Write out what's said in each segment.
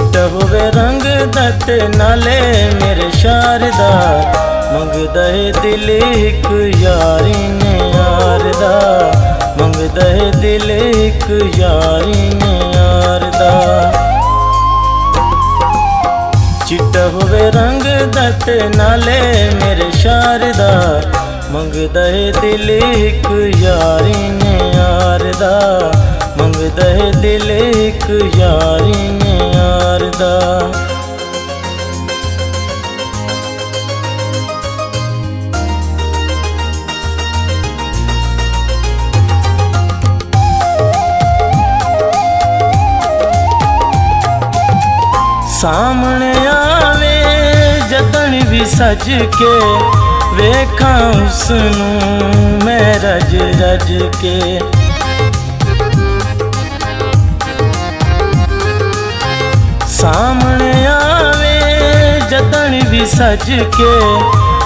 ਮੰਗਦਾ ਤੇ ਨਾਲੇ ਮੇਰੇ ਸ਼ਾਰਦਾ ਮੰਗਦਾ ਏ ਦਿਲ ਇੱਕ ਯਾਰੀ ਨੇ ਯਾਰ ਦਾ। ਮੰਗਦਾ ਏ ਦਿਲ ਇੱਕ ਯਾਰੀ ਨੇ ਯਾਰ ਦਾ। ਚਿੱਟਾ ਹੋਵੇ ਰੰਗ ਦਾ ਤੇ ਨਾਲੇ ਮੇਰੇ ਸ਼ਾਰਦਾ ਮੰਗਦਾ ਏ ਦਿਲ ਇੱਕ ਯਾਰੀ ਨੇ ਯਾਰ ਦਾ। ਮੰਗਦਾ ਏ ਦਿਲ ਇੱਕ ਯਾਰੀ ਦਾ ਸਾਹਮਣੇ ਆਵੇ ਜਦਣ ਵੀ ਸਜ ਕੇ ਵੇਖਾਂ ਉਸ ਨੂੰ ਮੈਂ ਰਜ ਰਜ ਕੇ। ਸਜ ਕੇ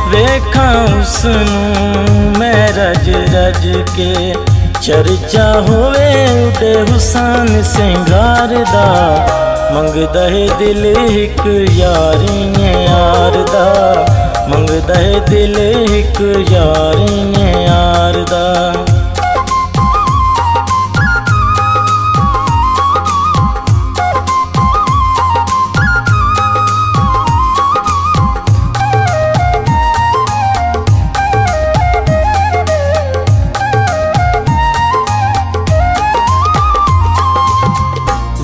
ਵੇਖਾਂ ਉਸ ਨੂੰ ਮੈਂ ਰਜ ਰਜ ਕੇ। ਚਰਚਾ ਹੋਵੇ ਉਡੇ ਹੁਸਨ ਸਿੰਗਾਰ ਦਾ, ਮੰਗਦਾ ਹੈ ਦਿਲ ਇੱਕ ਯਾਰੀ ਯਾਰ ਦਾ। ਮੰਗਦਾ ਹੈ ਦਿਲ ਇੱਕ ਯਾਰੀ ਯਾਰ ਦਾ।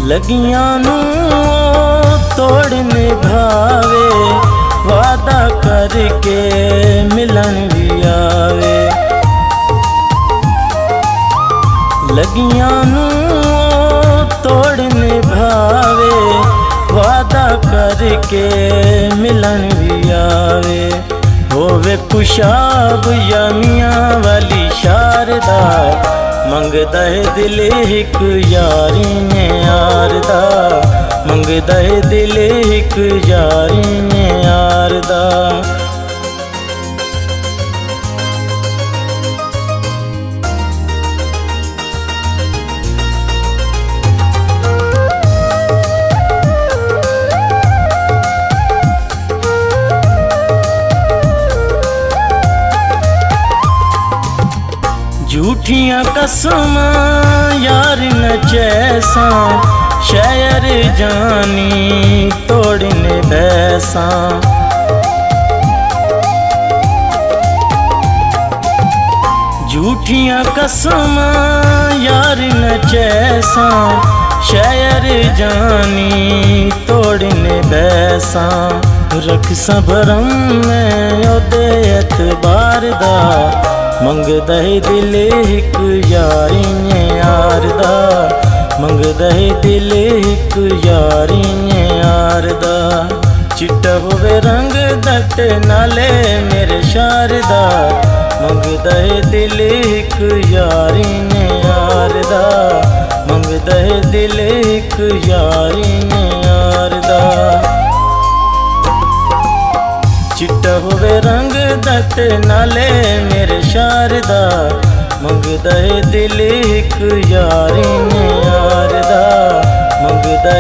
ਲਗੀਆਂ ਨੂੰ ਤੋੜ ਨਿਭਾਵੇ ਵਾਦਾ ਕਰਕੇ ਮਿਲਣ ਵੀ ਆਵੇ। ਲਗੀਆਂ ਨੂੰ ਤੋੜ ਨਿਭਾਵੇ ਵਾਦਾ ਕਰਕੇ ਮਿਲਣ ਵੀ ਆਵੇ। ਹੋਵੇ ਪੁਸ਼ਾਬ ਯਮੀਆਂ ਵਾਲੀ ਸ਼ਾਰਦਾ ਮੰਗਦਾ ਏ ਦਿਲ ਇੱਕ ਯਾਰੀ ਨੇ ਯਾਰ ਦਾ ਮੰਗਦਾ ਏ ਦਿਲ ਇੱਕ ਯਾਰੀ ਨੇ ਯਾਰ ਦਾ ਝੂਠੀਆਂ ਕਸਮਾਂ, ਯਾਰ ਨ ਜੈਸਾ ਸ਼ਾਇਰ ਜਾਨੀ ਤੋੜਨੇ ਬੈਸਾ। ਝੂਠੀਆਂ ਕਸਮਾਂ, ਯਾਰ ਨ ਜੈਸਾ ਸ਼ਾਇਰ ਜਾਨੀ ਤੋੜਨੇ ਬੈਸਾ। ਰਖ ਸਬਰਮ ਮੈਂ ਉਹਦੇ ਇਤਬਾਰ ਦਾ। ਮੰਗਦਾ ਹੈ ਦਿਲ ਇੱਕ ਯਾਰੀ ਯਾਰ ਦਾ ਮੰਗਦਾ ਹੈ ਦਿਲ ਇੱਕ ਯਾਰੀ ਯਾਰ ਦਾ ਚਿੱਟਾ ਹੋਵੇ ਰੰਗ ਦਾ ਤੇ ਨਾਲੇ ਮੇਰੇ ਸ਼ਾਰ ਦਾ ਮੰਗਦਾ ਹੈ ਦਿਲ ਇੱਕ ਯਾਰੀ ਯਾਰ ਦਾ ਮੰਗਦਾ ਹੈ ਦਿਲ ਇੱਕ ਯਾਰੀ ਹੋਵੇ ਰੰਗ ਦਾ ਨਾਲੇ ਮੇਰੇ ਸ਼ਾਰਦਾ ਮੰਗਦਾ ਏ ਦਿਲ ਇੱਕ ਯਾਰੀ ਨੇ ਯਾਰ ਦਾ। ਮੰਗਦਾ